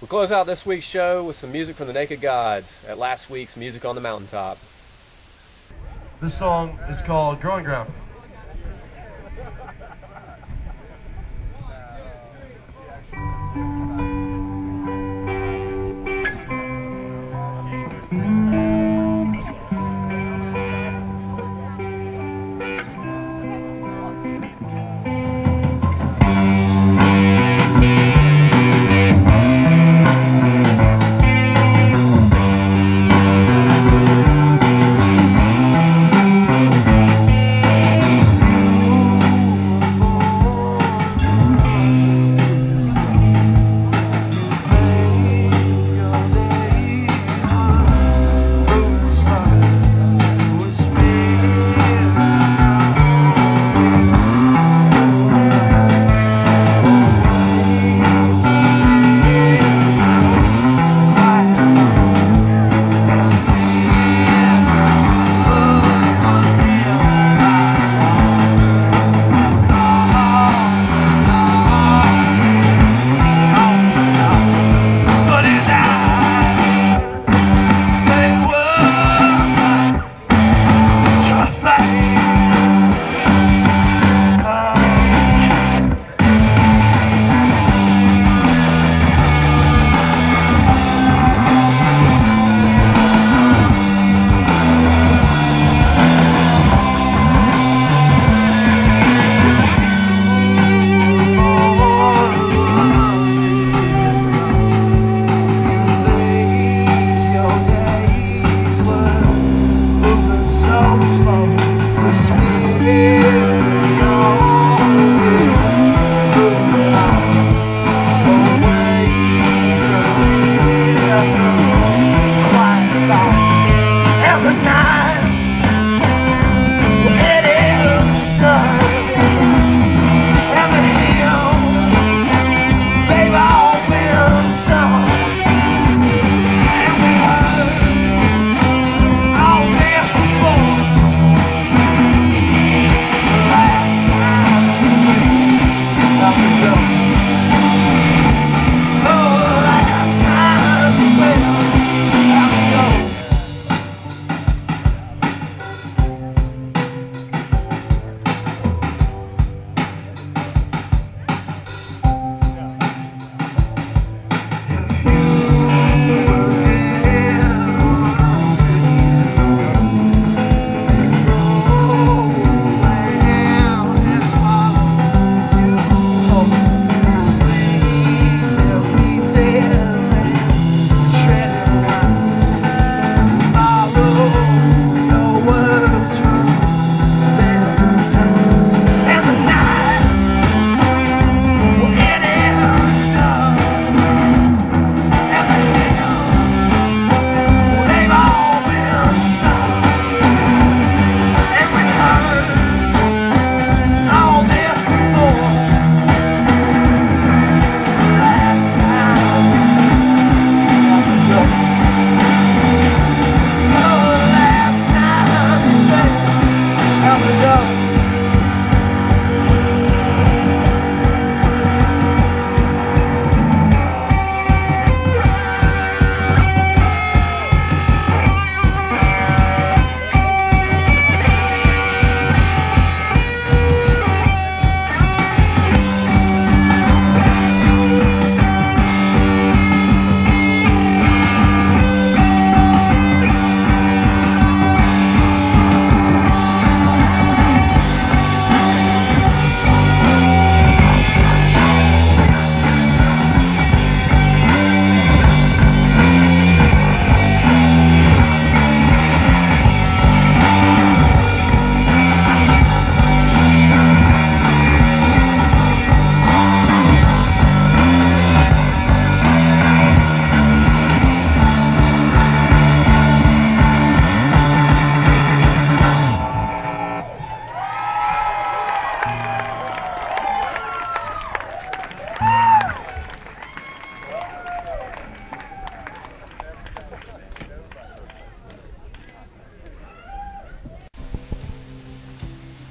We'll close out this week's show with some music from the Naked Gods at last week's Music on the Mountaintop. This song is called Growing Ground.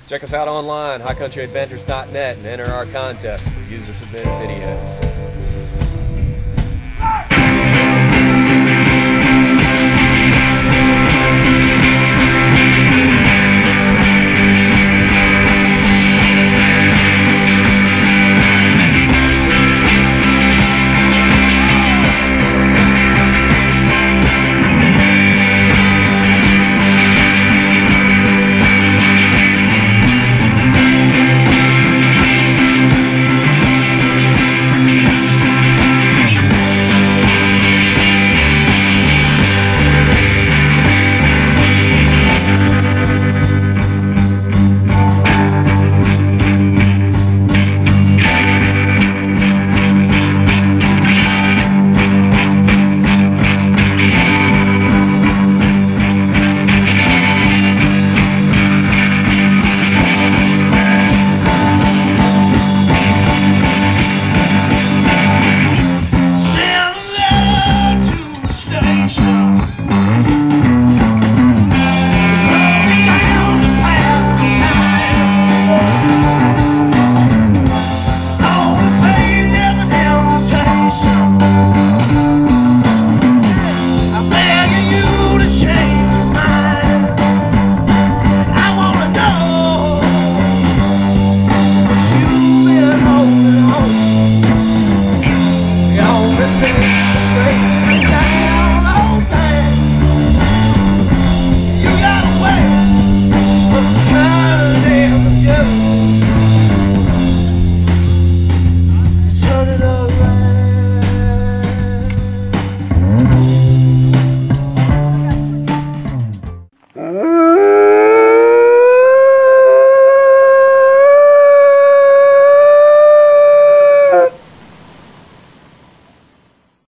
Check us out online, highcountryadventures.net, and enter our contest for user submitted videos.